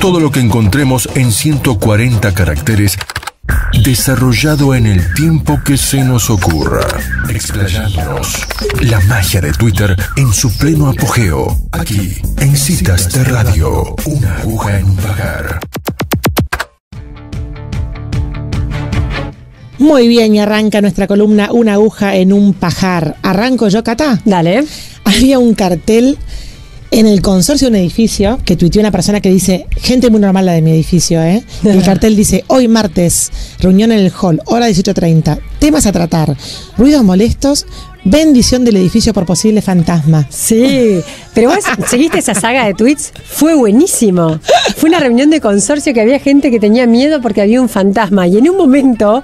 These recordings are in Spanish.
Todo lo que encontremos en 140 caracteres desarrollado en el tiempo que se nos ocurra. Explayándonos. La magia de Twitter en su pleno apogeo. Aquí, en Citas de Radio. Una aguja en un pajar. Muy bien, y arranca nuestra columna Una aguja en un pajar. ¿Arranco yo, Cata? Dale. Había un cartel en el consorcio de un edificio que tuiteó una persona que dice, gente muy normal la de mi edificio, ¿eh? Y el cartel dice, hoy martes, reunión en el hall, hora 18.30, temas a tratar, ruidos molestos, bendición del edificio por posible fantasma. Sí, pero vos seguiste esa saga de tweets, fue buenísimo. Fue una reunión de consorcio que había gente que tenía miedo porque había un fantasma. Y en un momento,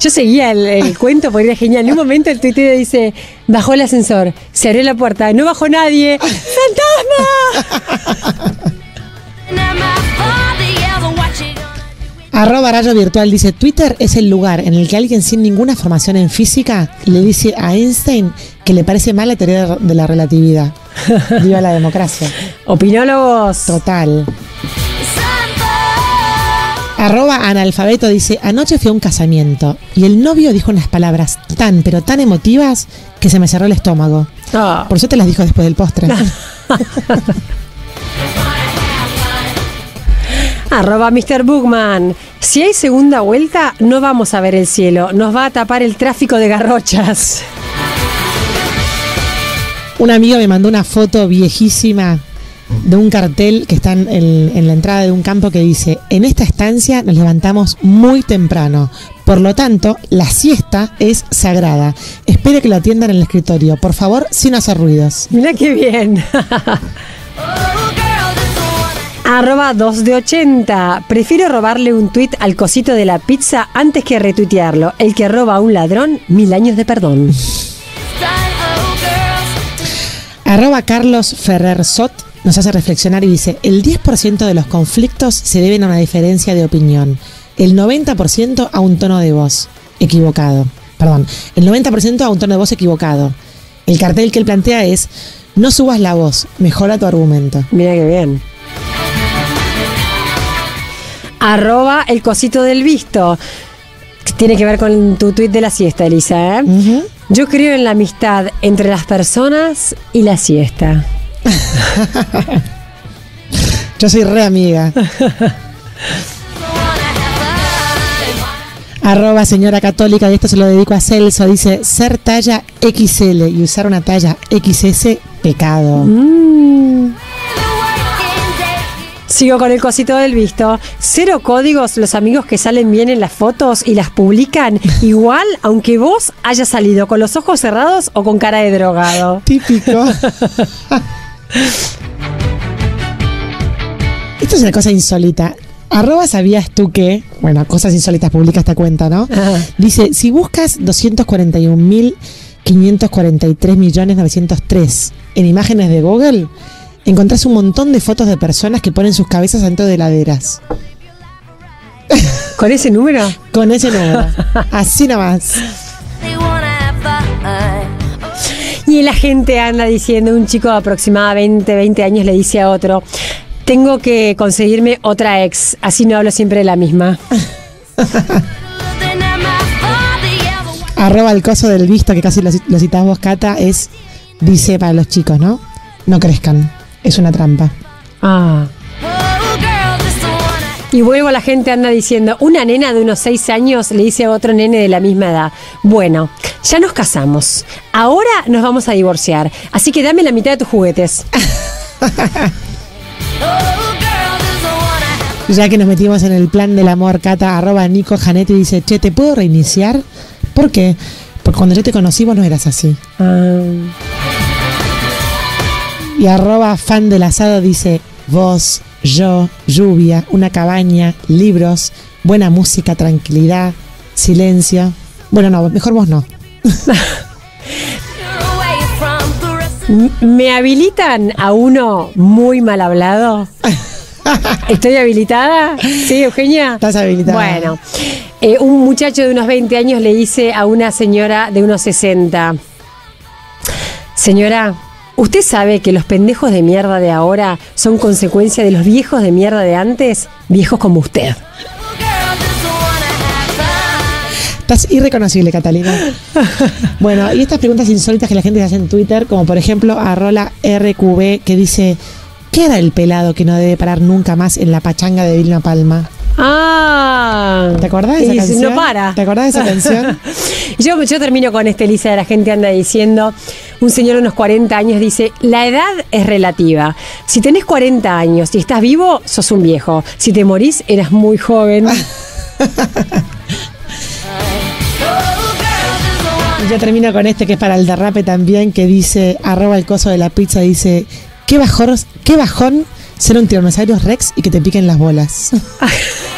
yo seguía el, el cuento porque era genial. En un momento el tuiteo dice: bajó el ascensor, se abrió la puerta, no bajó nadie. ¡Fantasma! Arroba Rayo Virtual dice, Twitter es el lugar en el que alguien sin ninguna formación en física le dice a Einstein que le parece mal la teoría de la relatividad. Viva la democracia. Opinólogos. Total. Arroba analfabeto dice, anoche fui a un casamiento y el novio dijo unas palabras tan, pero tan emotivas que se me cerró el estómago. Ah. Por eso te las dijo después del postre. Arroba Mr. Bookman. Si hay segunda vuelta, no vamos a ver el cielo. Nos va a tapar el tráfico de garrochas. Un amigo me mandó una foto viejísima de un cartel que está en, el- en la entrada de un campo que dice, en esta estancia nos levantamos muy temprano, por lo tanto, la siesta es sagrada. Espere que lo atiendan en el escritorio, por favor, sin hacer ruidos. Mira qué bien. Arroba 2 de 80. Prefiero robarle un tuit al cosito de la pizza antes que retuitearlo. El que roba a un ladrón, mil años de perdón. Arroba Carlos Ferrer Sot nos hace reflexionar y dice, el 10% de los conflictos se deben a una diferencia de opinión, el 90% a un tono de voz equivocado. Perdón, el 90% a un tono de voz equivocado. El cartel que él plantea es, no subas la voz, mejora tu argumento. Mira qué bien. Arroba el cosito del visto. Tiene que ver con tu tuit de la siesta, Elisa. ¿eh? Yo creo en la amistad entre las personas y la siesta. Yo soy re amiga. Arroba señora católica, y esto se lo dedico a Celso, dice, ser talla XL y usar una talla XS, pecado. Sigo con el cosito del visto. Cero códigos los amigos que salen bien en las fotos y las publican. Igual, aunque vos hayas salido con los ojos cerrados o con cara de drogado. Típico. Esto es una cosa insólita. Arroba sabías tú que, bueno, cosas insólitas publica esta cuenta, ¿no? Ajá. Dice, si buscas 241.543 millones 903 en imágenes de Google, encontrás un montón de fotos de personas que ponen sus cabezas dentro de heladeras. ¿Con ese número? Con ese número. Así nomás. Y la gente anda diciendo, un chico de aproximadamente 20 años le dice a otro, tengo que conseguirme otra ex, así no hablo siempre de la misma. Arroba el coso del visto, que casi lo, lo citás vos, Cata, es, dice para los chicos, ¿no? No crezcan. Es una trampa. Ah. Y vuelvo, la gente anda diciendo, una nena de unos 6 años le dice a otro nene de la misma edad, bueno, ya nos casamos, ahora nos vamos a divorciar, así que dame la mitad de tus juguetes. Ya que nos metimos en el plan del amor, Cata, arroba Nico Janetti dice, che, ¿te puedo reiniciar? ¿Por qué? Porque cuando yo te conocí vos no eras así. Ah. Y arroba fan del asado dice, vos, yo, lluvia, una cabaña, libros, buena música, tranquilidad, silencio. Bueno, no, mejor vos no. ¿Me habilitan a uno muy mal hablado? ¿Estoy habilitada? Sí, Eugenia. Estás habilitada. Bueno, eh, un muchacho de unos 20 años le dice a una señora de unos 60, señora, ¿Usted sabe que los pendejos de mierda de ahora son consecuencia de los viejos de mierda de antes? Viejos como usted. Estás irreconocible, Catalina. Bueno, y estas preguntas insólitas que la gente se hace en Twitter, como por ejemplo a Rola RQB que dice, ¿qué era el pelado que no debe parar nunca más en la pachanga de Vilma Palma? Ah. ¿Te acordás de esa canción? No para. ¿Te acordás de esa canción? yo, yo termino con esta lista de la gente anda diciendo, un señor de unos 40 años dice, la edad es relativa. Si tenés 40 años y estás vivo, sos un viejo. Si te morís, eras muy joven. Y yo termino con este que es para el derrape también, que dice, arroba el coso de la pizza, dice, qué bajón, qué bajón ser un tiranosaurio rex y que te piquen las bolas.